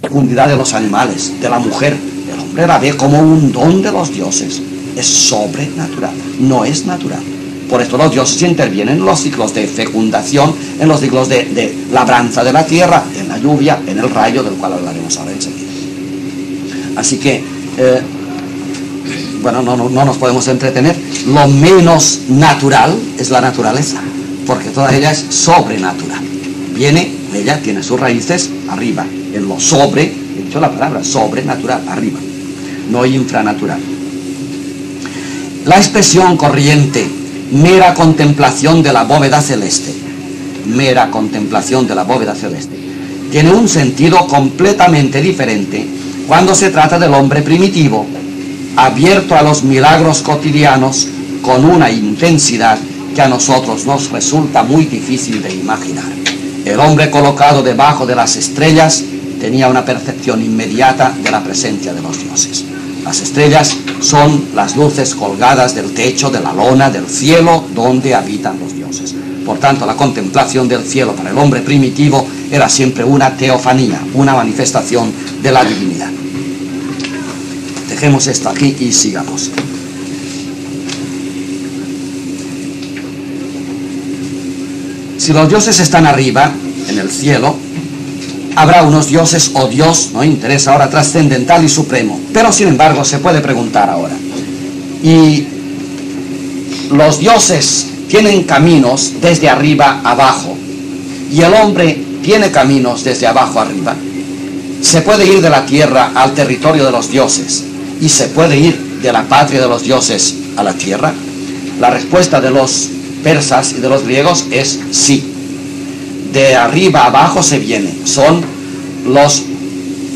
fecundidad de los animales, de la mujer. El hombre la ve como un don de los dioses. Es sobrenatural, no es natural. Por esto los dioses intervienen en los ciclos de fecundación, en los ciclos de, labranza de la tierra, en la lluvia, en el rayo, del cual hablaremos ahora enseguida. Así que, eh, bueno, no, no nos podemos entretener. Lo menos natural es la naturaleza, porque toda ella es sobrenatural. Viene, ella tiene sus raíces arriba, en lo sobre, he dicho la palabra, sobrenatural, arriba, no infranatural. La expresión corriente mera contemplación de la bóveda celeste, mera contemplación de la bóveda celeste, tiene un sentido completamente diferente cuando se trata del hombre primitivo, abierto a los milagros cotidianos con una intensidad que a nosotros nos resulta muy difícil de imaginar. El hombre colocado debajo de las estrellas tenía una percepción inmediata de la presencia de los dioses. Las estrellas son las luces colgadas del techo, de la lona, del cielo, donde habitan los dioses. Por tanto, la contemplación del cielo para el hombre primitivo era siempre una teofanía, una manifestación de la divinidad. Dejemos esto aquí y sigamos. Si los dioses están arriba, en el cielo, habrá unos dioses o Dios, no interesa ahora, trascendental y supremo. Pero sin embargo se puede preguntar ahora, ¿y los dioses tienen caminos desde arriba abajo y el hombre tiene caminos desde abajo arriba? ¿Se puede ir de la tierra al territorio de los dioses y se puede ir de la patria de los dioses a la tierra? La respuesta de los persas y de los griegos es sí de arriba abajo se viene. Son los,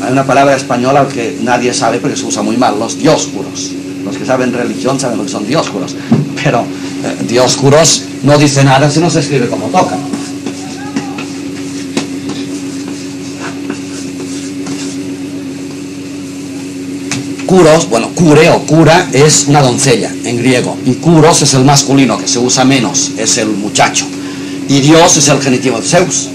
hay una palabra española que nadie sabe porque se usa muy mal, los dioscuros. Los que saben religión saben lo que son dioscuros. Pero eh, dioscuros no dice nada si no se escribe como toca. Curos, bueno, cure o cura es una doncella en griego. Y curos es el masculino, que se usa menos, es el muchacho y Dios es el genitivo de Zeus.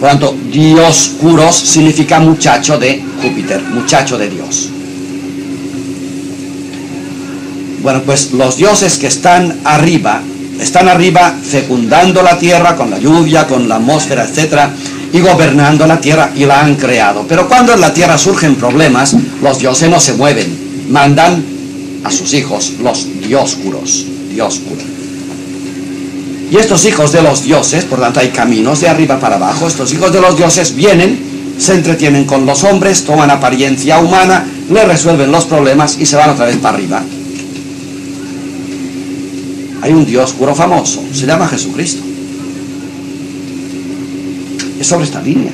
Por lo tanto, Dios Curos significa muchacho de Júpiter, muchacho de Dios. Bueno, pues los dioses que están arriba, están arriba fecundando la tierra con la lluvia, con la atmósfera, etc. Y gobernando la tierra y la han creado. Pero cuando en la tierra surgen problemas, los dioses no se mueven, mandan a sus hijos, los dioscuros, dioscuros. Y estos hijos de los dioses, por tanto hay caminos de arriba para abajo, estos hijos de los dioses vienen, se entretienen con los hombres, toman apariencia humana, le resuelven los problemas y se van otra vez para arriba. Hay un dios puro famoso, se llama Jesucristo. Es sobre esta línea.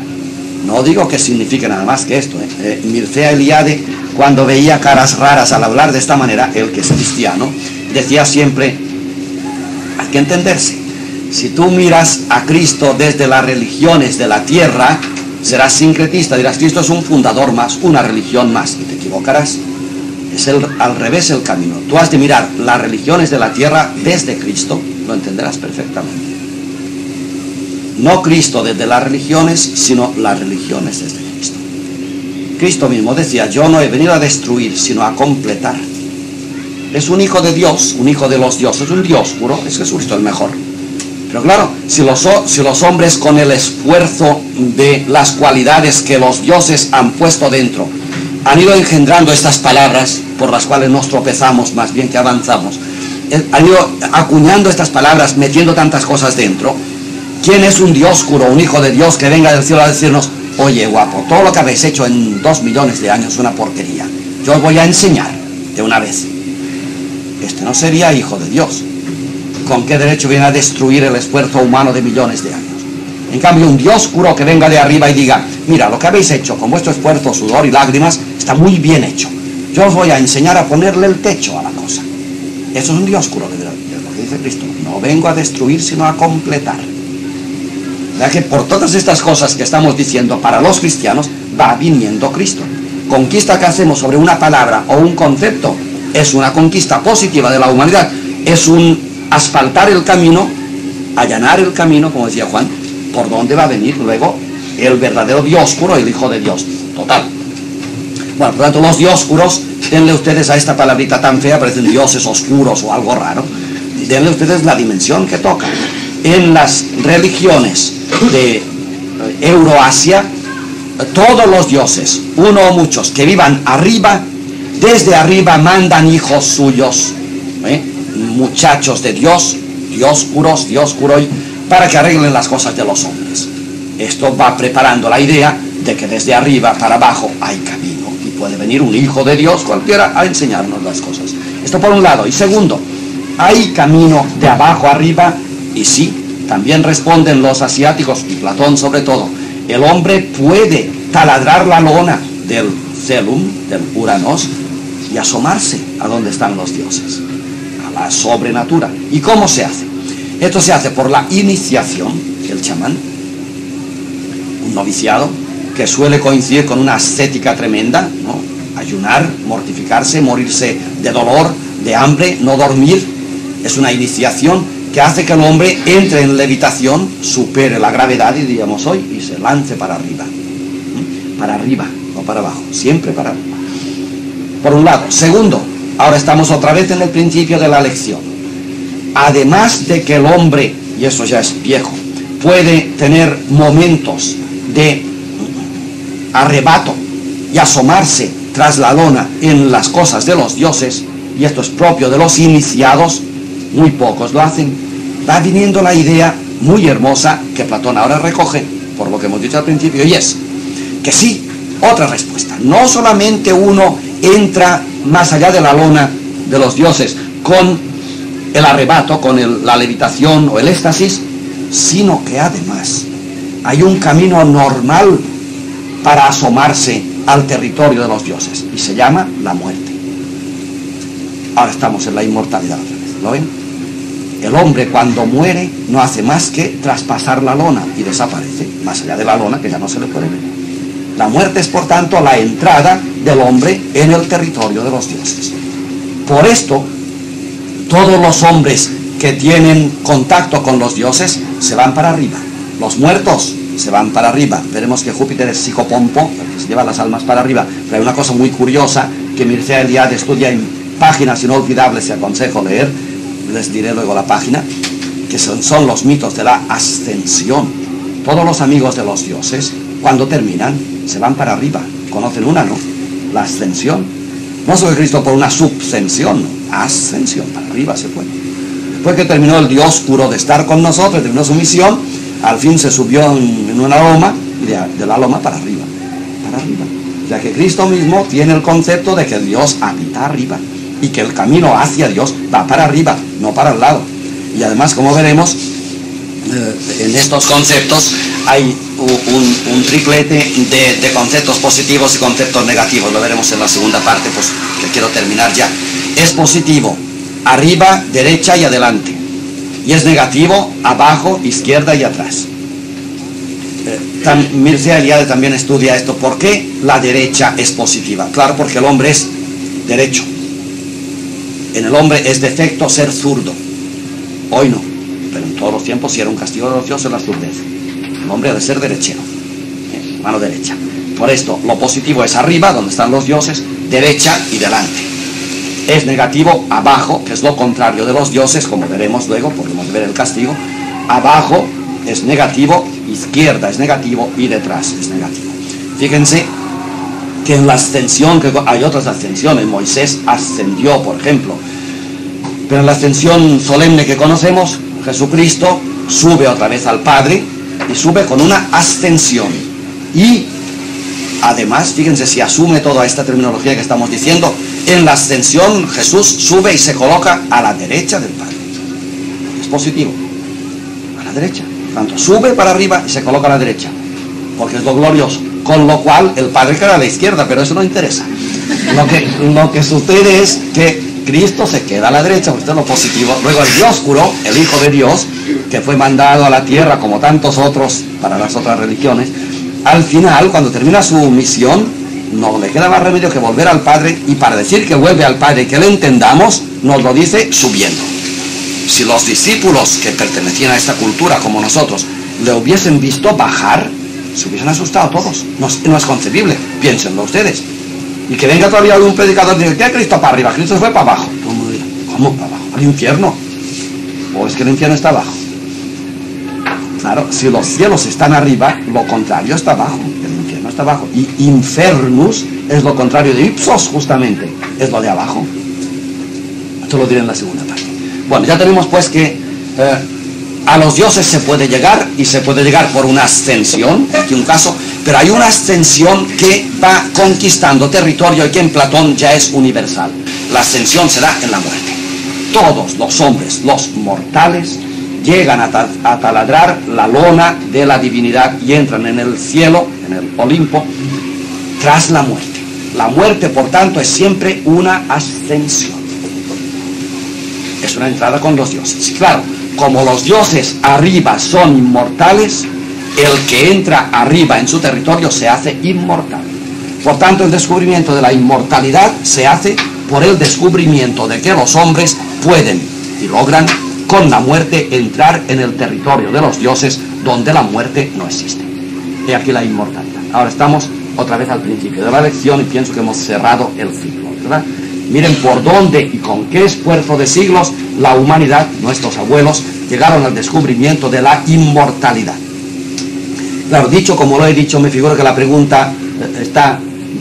No digo que signifique nada más que esto. ¿eh? eh Eliade, cuando veía caras raras al hablar de esta manera, el que es cristiano, decía siempre, hay que entenderse, si tú miras a Cristo desde las religiones de la tierra, serás sincretista, dirás, Cristo es un fundador más, una religión más, y te equivocarás. Es el, al revés el camino. Tú has de mirar las religiones de la tierra desde Cristo, lo entenderás perfectamente. No Cristo desde las religiones, sino las religiones desde Cristo. Cristo mismo decía, yo no he venido a destruir, sino a completar. Es un hijo de Dios, un hijo de los dioses, un Dios puro, es Jesucristo el mejor. Pero claro, si los, hombres con el esfuerzo de las cualidades que los dioses han puesto dentro han ido engendrando estas palabras por las cuales nos tropezamos más bien que avanzamos, eh, han ido acuñando estas palabras, metiendo tantas cosas dentro, ¿quién es un dios curo, un hijo de Dios que venga del cielo a decirnos, oye guapo, todo lo que habéis hecho en dos millones de años es una porquería, yo os voy a enseñar de una vez? Este no sería hijo de Dios, ¿con qué derecho viene a destruir el esfuerzo humano de millones de años? En cambio, un Dios puro que venga de arriba y diga, mira, lo que habéis hecho con vuestro esfuerzo, sudor y lágrimas está muy bien hecho. Yo os voy a enseñar a ponerle el techo a la cosa. Eso es un Dios puro, de lo que dice Cristo. No vengo a destruir, sino a completar. Ya que por todas estas cosas que estamos diciendo para los cristianos, va viniendo Cristo. Conquista que hacemos sobre una palabra o un concepto es una conquista positiva de la humanidad. Es un asfaltar el camino, allanar el camino, como decía Juan, por dónde va a venir luego el verdadero dioscuro, el Hijo de Dios. Total. Bueno, por tanto, los dioscuros, denle ustedes a esta palabrita tan fea, parecen dioses oscuros o algo raro. Denle ustedes la dimensión que toca. En las religiones de Euroasia, todos los dioses, uno o muchos, que vivan arriba, desde arriba mandan hijos suyos, ¿eh? Muchachos de Dios, dioscuros, dioscuros, para que arreglen las cosas de los hombres. Esto va preparando la idea de que desde arriba para abajo hay camino y puede venir un hijo de Dios cualquiera a enseñarnos las cosas. Esto por un lado. Y segundo, hay camino de abajo arriba y sí, también responden los asiáticos y Platón sobre todo. El hombre puede taladrar la lona del celum, del Uranos, y asomarse a donde están los dioses, la sobrenatura. ¿Y cómo se hace? Esto se hace por la iniciación, el chamán, un noviciado, que suele coincidir con una ascética tremenda, ¿no? ayunar, mortificarse, morirse de dolor, de hambre, no dormir, es una iniciación que hace que el hombre entre en levitación, supere la gravedad y diríamos hoy, y se lance para arriba. Para arriba, no para abajo, siempre para arriba. Por un lado. Segundo, ahora estamos otra vez en el principio de la lección. Además de que el hombre, y eso ya es viejo, puede tener momentos de arrebato y asomarse tras la lona en las cosas de los dioses, y esto es propio de los iniciados, muy pocos lo hacen, va viniendo la idea muy hermosa que Platón ahora recoge, por lo que hemos dicho al principio, y es que sí, otra respuesta. No solamente uno entra más allá de la lona de los dioses con el arrebato, con la levitación o el éxtasis, sino que además hay un camino normal para asomarse al territorio de los dioses y se llama la muerte. Ahora estamos en la inmortalidad otra vez, ¿lo ven? El hombre cuando muere no hace más que traspasar la lona y desaparece, más allá de la lona que ya no se le puede ver. La muerte es por tanto la entrada del hombre en el territorio de los dioses. Por esto, todos los hombres que tienen contacto con los dioses se van para arriba. Los muertos se van para arriba. Veremos que Júpiter es psicopompo, que se lleva las almas para arriba. Pero hay una cosa muy curiosa que Mircea Eliade estudia en páginas inolvidables y aconsejo leer. Les diré luego la página, que son, son los mitos de la ascensión. Todos los amigos de los dioses, cuando terminan, se van para arriba. Conocen una, ¿no? La ascensión. No soy Cristo por una subcensión, no. ascensión, para arriba se fue. Después que terminó el Dios puro de estar con nosotros, terminó su misión, al fin se subió en, una loma de, la loma para arriba, para arriba. Ya que Cristo mismo tiene el concepto de que Dios habita arriba y que el camino hacia Dios va para arriba, no para el lado. Y además, como veremos, eh, en estos conceptos hay un, triplete de, conceptos positivos y conceptos negativos. Lo veremos en la segunda parte, pues quiero terminar ya. Es positivo, arriba, derecha y adelante. Y es negativo, abajo, izquierda y atrás. Eh, Mircea Eliade también estudia esto. ¿Por qué la derecha es positiva? Claro, porque el hombre es derecho. En el hombre es defecto ser zurdo. Hoy no, pero en todos los tiempos si era un castigo de los dioses la zurdez. El hombre ha de ser derechero, ¿eh? mano derecha. Por esto, lo positivo es arriba, donde están los dioses, derecha y delante. Es negativo abajo, que es lo contrario de los dioses, como veremos luego, podemos ver el castigo. Abajo es negativo, izquierda es negativo y detrás es negativo. Fíjense que en la ascensión, que hay otras ascensiones, Moisés ascendió, por ejemplo, pero en la ascensión solemne que conocemos, Jesucristo sube otra vez al Padre y sube con una ascensión. Y además, fíjense si asume toda esta terminología que estamos diciendo, en la ascensión Jesús sube y se coloca a la derecha del Padre. Es positivo, a la derecha. Tanto sube para arriba y se coloca a la derecha, porque es lo glorioso. Con lo cual el Padre queda a la izquierda, pero eso no interesa. Lo que, lo que sucede es que Cristo se queda a la derecha, porque esto es lo positivo. Luego el Dios oscuro, el Hijo de Dios, que fue mandado a la tierra como tantos otros para las otras religiones, al final, cuando termina su misión, no le queda más remedio que volver al Padre y para decir que vuelve al Padre y que le entendamos, nos lo dice subiendo. Si los discípulos que pertenecían a esta cultura como nosotros le hubiesen visto bajar, se hubiesen asustado todos. No, es- concebible, piénsenlo ustedes. Y que venga todavía algún predicador y diga, ¿qué Cristo para arriba? Cristo fue para abajo. ¿cómo para abajo? ¿Al infierno? ¿O es que el infierno está abajo? Claro, si los cielos están arriba, lo contrario está abajo. El infierno está abajo. Y infernus es lo contrario de ipsos, justamente. Es lo de abajo. Esto lo diré en la segunda parte. Bueno, ya tenemos pues que eh, a los dioses se puede llegar y se puede llegar por una ascensión, aquí un caso, pero hay una ascensión que va conquistando territorio y que en Platón ya es universal. La ascensión se da en la muerte. Todos los hombres, los mortales, llegan a, ta- a taladrar la lona de la divinidad y entran en el cielo, en el Olimpo, tras la muerte. La muerte, por tanto, es siempre una ascensión es una entrada con los dioses. Y claro, como los dioses arriba son inmortales, el que entra arriba en su territorio se hace inmortal. Por tanto, el descubrimiento de la inmortalidad se hace por el descubrimiento de que los hombres pueden y logran con la muerte entrar en el territorio de los dioses donde la muerte no existe. He aquí la inmortalidad. Ahora estamos otra vez al principio de la lección y pienso que hemos cerrado el ciclo, ¿verdad? Miren por dónde y con qué esfuerzo de siglos la humanidad, nuestros abuelos, llegaron al descubrimiento de la inmortalidad. Claro, dicho como lo he dicho, me figuro que la pregunta eh, está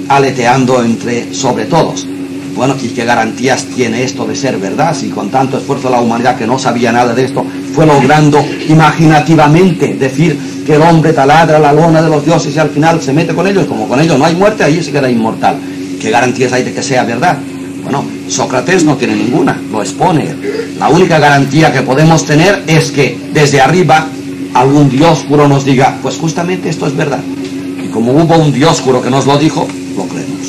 aleteando entre sobre todos. Bueno, ¿y qué garantías tiene esto de ser verdad? Si con tanto esfuerzo la humanidad que no sabía nada de esto fue logrando imaginativamente decir que el hombre taladra la lona de los dioses y al final se mete con ellos, como con ellos no hay muerte, ahí se queda inmortal. ¿Qué garantías hay de que sea verdad? Bueno, Sócrates no tiene ninguna, lo expone. La única garantía que podemos tener es que desde arriba algún dioscuro nos diga, pues justamente esto es verdad. Y como hubo un dioscuro que nos lo dijo, lo creemos.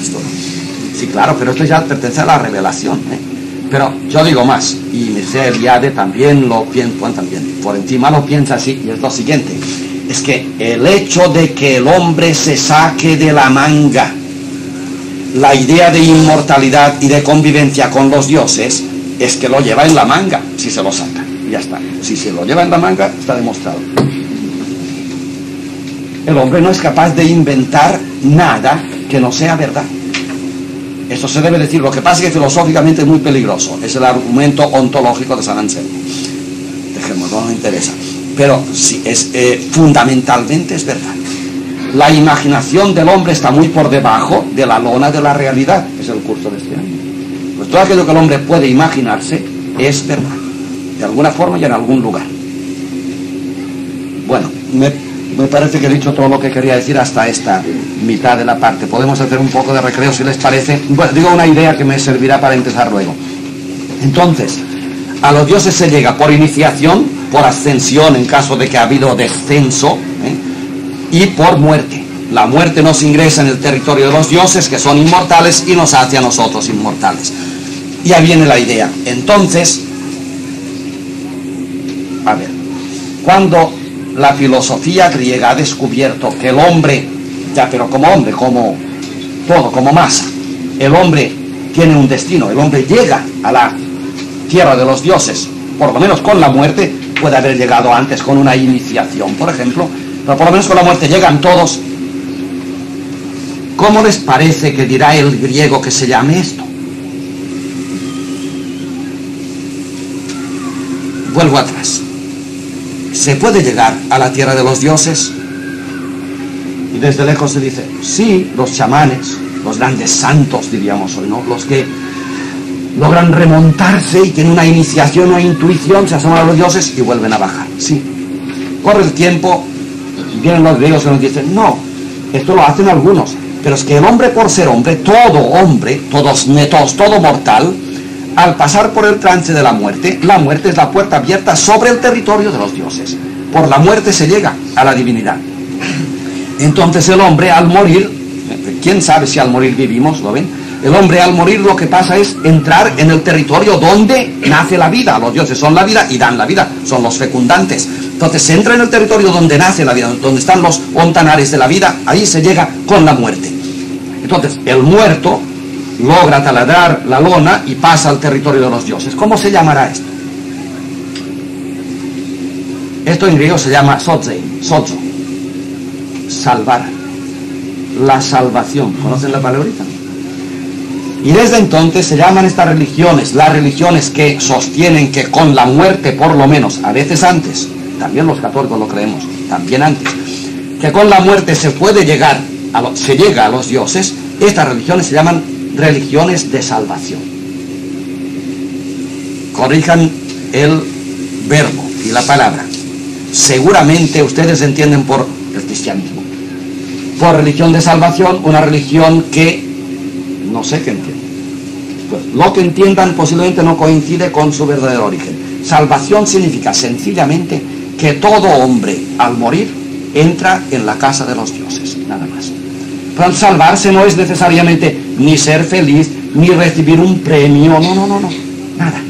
Esto no. Sí, claro, pero esto ya pertenece a la revelación. ¿eh? Pero yo digo más, y Mircea Eliade también lo piensa, también, por encima lo piensa así, y es lo siguiente, es que el hecho de que el hombre se saque de la manga la idea de inmortalidad y de convivencia con los dioses, es que lo lleva en la manga, si se lo saca, ya está. Si se lo lleva en la manga, está demostrado. El hombre no es capaz de inventar nada que no sea verdad. Esto se debe decir, lo que pasa es que filosóficamente es muy peligroso, es el argumento ontológico de San Anselmo. Dejémoslo, no me interesa. Pero sí, es, eh, fundamentalmente es verdad. La imaginación del hombre está muy por debajo de la lona de la realidad, es el curso de este año. Pues todo aquello que el hombre puede imaginarse es verdad, de alguna forma y en algún lugar. Bueno, me, me parece que he dicho todo lo que quería decir hasta esta mitad de la parte. Podemos hacer un poco de recreo si les parece. Bueno, digo una idea que me servirá para empezar luego. Entonces, a los dioses se llega por iniciación, por ascensión en caso de que ha habido descenso, ¿eh? y por muerte. La muerte nos ingresa en el territorio de los dioses, que son inmortales, y nos hace a nosotros inmortales. Y ahí viene la idea. Entonces, a ver, cuando la filosofía griega ha descubierto que el hombre, ya pero como hombre, como todo, como masa, el hombre tiene un destino, el hombre llega a la tierra de los dioses, por lo menos con la muerte, puede haber llegado antes con una iniciación, por ejemplo, pero por lo menos con la muerte llegan todos. ¿Cómo les parece que dirá el griego que se llame esto? Vuelvo atrás. ¿Se puede llegar a la tierra de los dioses? Y desde lejos se dice, sí, los chamanes, los grandes santos, diríamos hoy, ¿no? Los que logran remontarse y tienen una iniciación o intuición, se asoman a los dioses y vuelven a bajar. Sí. Corre el tiempo, vienen los griegos y nos dicen, no, esto lo hacen algunos, pero es que el hombre por ser hombre, todo hombre, todos netos, todo mortal, al pasar por el trance de la muerte, la muerte es la puerta abierta sobre el territorio de los dioses. Por la muerte se llega a la divinidad. Entonces el hombre al morir, quién sabe si al morir vivimos, ¿lo ven? El hombre al morir lo que pasa es entrar en el territorio donde nace la vida. Los dioses son la vida y dan la vida, son los fecundantes. Entonces se entra en el territorio donde nace la vida, donde están los ontanares de la vida, ahí se llega con la muerte. Entonces el muerto logra taladrar la lona y pasa al territorio de los dioses. ¿Cómo se llamará esto? Esto en griego se llama sozein, sozo. salvar. La salvación. ¿Conocen la palabrita? Y desde entonces se llaman estas religiones, las religiones que sostienen que con la muerte por lo menos, a veces antes, también los católicos lo creemos, también antes, que con la muerte se puede llegar, a se llega a los dioses, estas religiones se llaman religiones de salvación. Corrijan el verbo y la palabra. Seguramente ustedes entienden por el cristianismo. Por religión de salvación, una religión que no sé qué entienden. Pues lo que entiendan posiblemente no coincide con su verdadero origen. Salvación significa sencillamente que todo hombre al morir entra en la casa de los dioses, nada más. Pero salvarse no es necesariamente ni ser feliz, ni recibir un premio, no, no, no, no, nada.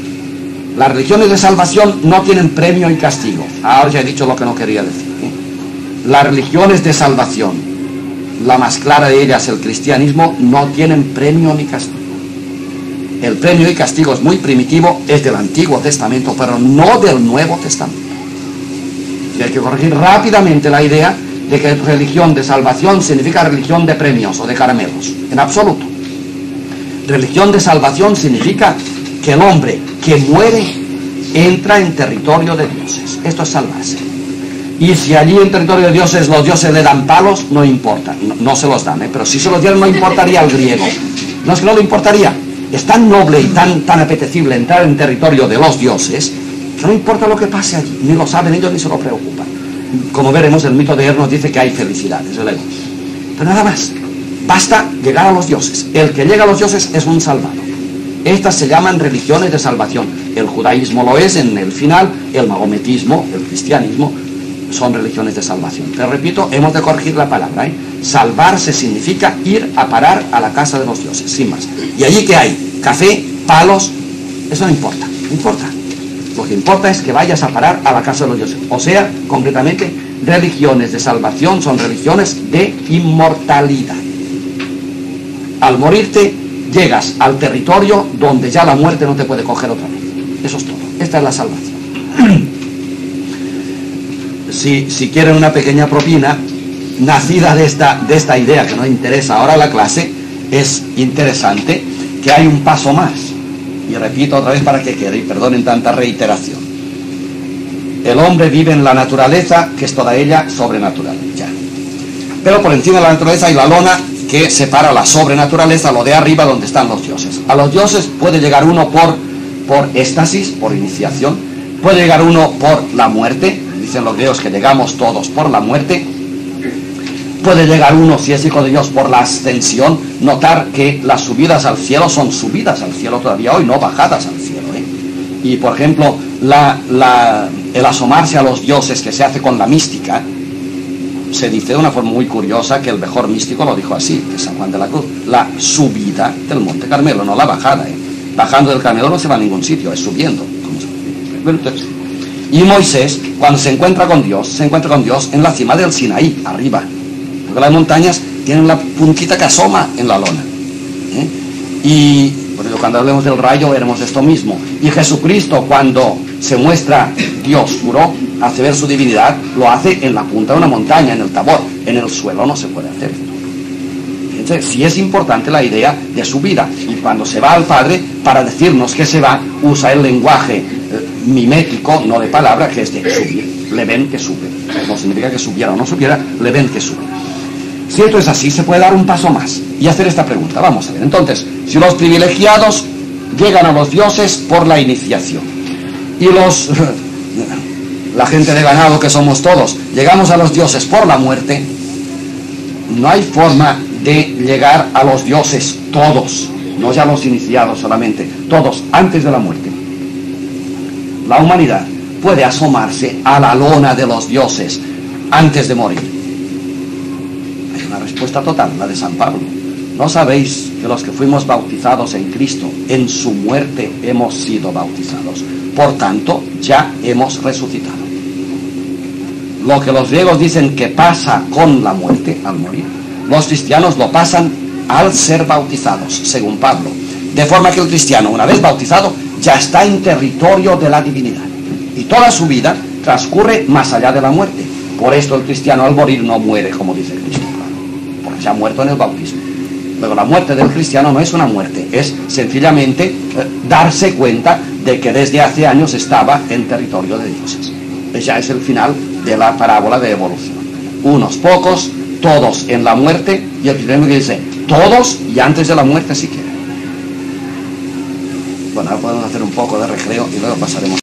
Las religiones de salvación no tienen premio y castigo. Ahora ya he dicho lo que no quería decir. ¿eh? Las religiones de salvación, la más clara de ellas, el cristianismo, no tienen premio ni castigo. El premio y castigo es muy primitivo, es del Antiguo Testamento, pero no del Nuevo Testamento. Y hay que corregir rápidamente la idea de que religión de salvación significa religión de premios o de caramelos. En absoluto. Religión de salvación significa que el hombre que muere entra en territorio de dioses. Esto es salvarse. Y si allí en territorio de dioses los dioses le dan palos, no importa. No, se los dan, ¿eh? pero si se los dieran no importaría al griego. No es que no le importaría. Es tan noble y tan, tan apetecible entrar en territorio de los dioses que no importa lo que pase allí. Ni lo saben ellos ni se lo preocupan. Como veremos, el mito de Er nos dice que hay felicidad, desde luego. Pero nada más. Basta llegar a los dioses. El que llega a los dioses es un salvado. Estas se llaman religiones de salvación. El judaísmo lo es en el final, el magometismo, el cristianismo, son religiones de salvación. Te repito, hemos de corregir la palabra. ¿eh? Salvarse significa ir a parar a la casa de los dioses, sin más. ¿Y allí qué hay? Café, palos, eso no importa, no importa. Lo que importa es que vayas a parar a la casa de los dioses. O sea, concretamente, religiones de salvación son religiones de inmortalidad. Al morirte, llegas al territorio donde ya la muerte no te puede coger otra vez. Eso es todo. Esta es la salvación. Si, si quieren una pequeña propina, nacida de esta, de esta idea que nos interesa ahora la clase, es interesante que hay un paso más. Y repito otra vez para que quede, y perdonen tanta reiteración. El hombre vive en la naturaleza, que es toda ella sobrenatural. Ya. Pero por encima de la naturaleza hay la lona que separa la sobrenaturaleza, lo de arriba donde están los dioses. A los dioses puede llegar uno por, por éxtasis, por iniciación, puede llegar uno por la muerte, dicen los griegos que llegamos todos por la muerte, puede llegar uno, si es hijo de Dios, por la ascensión, notar que las subidas al cielo son subidas al cielo todavía hoy, no bajadas al cielo. ¿eh? Y por ejemplo, la, el asomarse a los dioses que se hace con la mística, se dice de una forma muy curiosa que el mejor místico lo dijo así, que San Juan de la Cruz, la subida del Monte Carmelo, no la bajada. ¿eh? Bajando del Carmelo no se va a ningún sitio, es subiendo. y Moisés, cuando se encuentra con Dios, se encuentra con Dios en la cima del Sinaí, arriba. Porque las montañas tienen la puntita que asoma en la lona. ¿eh? Y cuando hablemos del rayo veremos esto mismo. Y Jesucristo cuando se muestra Dios puro, hace ver su divinidad, lo hace en la punta de una montaña, en el tabor. En el suelo no se puede hacer esto. Sí es importante la idea de su vida. Y cuando se va al Padre, para decirnos que se va, usa el lenguaje eh, mimético, no de palabra, que es de subir. Le ven que sube. No significa que subiera o no subiera, le ven que sube. Si esto es así, se puede dar un paso más y hacer esta pregunta. Vamos a ver. Entonces, si los privilegiados llegan a los dioses por la iniciación y los la gente de ganado que somos todos, llegamos a los dioses por la muerte, no hay forma de llegar a los dioses todos, no ya los iniciados solamente, todos antes de la muerte. La humanidad puede asomarse a la lona de los dioses antes de morir. Hay una respuesta total, la de San Pablo. ¿No sabéis que los que fuimos bautizados en Cristo, en su muerte hemos sido bautizados? Por tanto, ya hemos resucitado lo que los griegos dicen que pasa con la muerte, al morir, los cristianos lo pasan al ser bautizados, según Pablo. De forma que el cristiano, una vez bautizado, ya está en territorio de la divinidad. Y toda su vida transcurre más allá de la muerte. Por esto el cristiano al morir no muere, como dice Cristo, porque se ha muerto en el bautismo. Luego la muerte del cristiano no es una muerte, es sencillamente eh, darse cuenta de que desde hace años estaba en territorio de dioses. Ya es el final de la parábola de evolución. Unos pocos, todos en la muerte, y el cristiano que dice, todos y antes de la muerte si quiere. Bueno, ahora podemos hacer un poco de recreo y luego pasaremos.